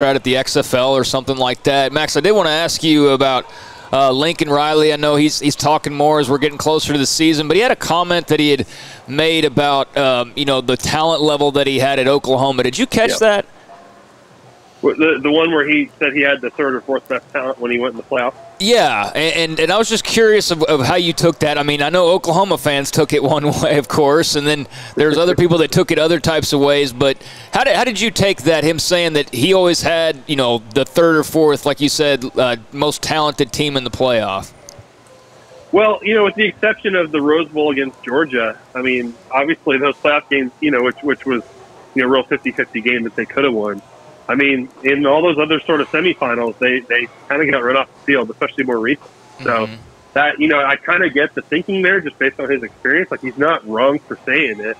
out at the XFL or something like that. Max, I did want to ask you about uh, Lincoln Riley. I know he's he's talking more as we're getting closer to the season, but he had a comment that he had made about um, you know the talent level that he had at Oklahoma. Did you catch yep. that? The the one where he said he had the third or fourth best talent when he went in the playoffs. Yeah, and, and I was just curious of, of, how you took that. I mean, I know Oklahoma fans took it one way, of course, and then there's other people that took it other types of ways. But how did, how did you take that, him saying that he always had, you know, the third or fourth, like you said, uh, most talented team in the playoff? Well, you know, with the exception of the Rose Bowl against Georgia, I mean, obviously those playoff games, you know, which, which was, you know, real 50-50 game that they could have won – I mean, in all those other sort of semifinals, they they kind of got run off the field, especially more recent. So mm-hmm. that you know, I kind of get the thinking there, just based on his experience. Like he's not wrong for saying it.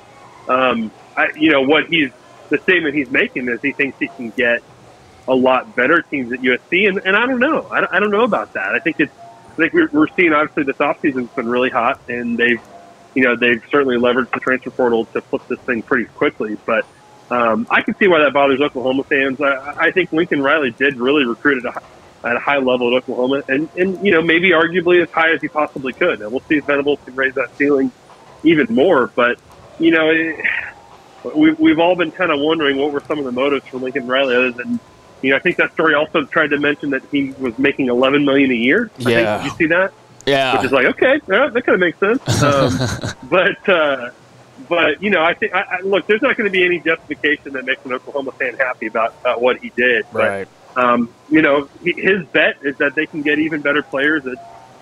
Um, I, you know, what he's the statement he's making is he thinks he can get a lot better teams at USC, and, and I don't know. I don't, I don't know about that. I think it's. I think we're, we're seeing obviously this offseason's been really hot, and they've, you know, they've certainly leveraged the transfer portal to flip this thing pretty quickly, but um, I can see why that bothers Oklahoma fans. I, I think Lincoln Riley did really recruit at a, at a high level at Oklahoma, and, and you know maybe arguably as high as he possibly could. And we'll see if Venables can raise that ceiling even more. But you know, it, we've we've all been kind of wondering what were some of the motives for Lincoln Riley, other than you know I think that story also tried to mention that he was making 11 million a year. I yeah, think. Did you see that? Yeah, which is like okay, yeah, that kind of makes sense. Um, but uh, but you know, I think I, I, look, there's not going to be any justification that makes an Oklahoma fan happy about uh, what he did. Right. But, um, you know, he, his bet is that they can get even better players at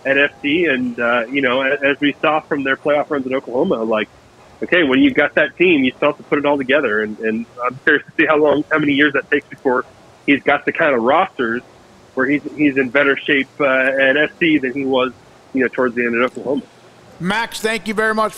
at SC, and uh, you know, as, as we saw from their playoff runs in Oklahoma, like, okay, when you've got that team, you still have to put it all together, and, and I'm curious to see how long, how many years that takes before he's got the kind of rosters where he's he's in better shape uh, at SC than he was, you know, towards the end of Oklahoma. Max, thank you very much.